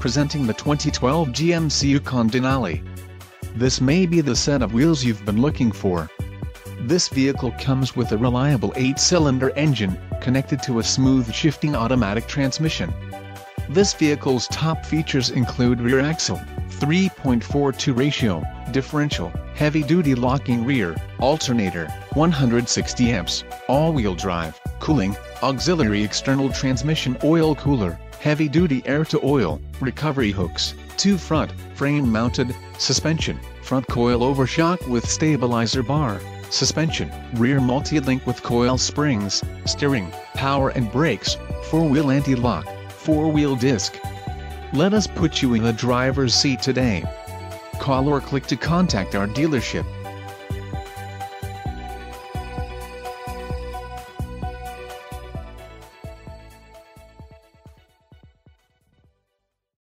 presenting the 2012 GMC Yukon Denali. This may be the set of wheels you've been looking for. This vehicle comes with a reliable 8-cylinder engine, connected to a smooth shifting automatic transmission. This vehicle's top features include rear axle, 3.42 ratio, differential, heavy-duty locking rear, alternator, 160 amps, all-wheel drive, cooling, auxiliary external transmission oil cooler, heavy-duty air-to-oil, recovery hooks, two front, frame-mounted, suspension, front coil-over shock with stabilizer bar, suspension, rear multi-link with coil springs, steering, power and brakes, four-wheel anti-lock, four-wheel disc. Let us put you in the driver's seat today. Call or click to contact our dealership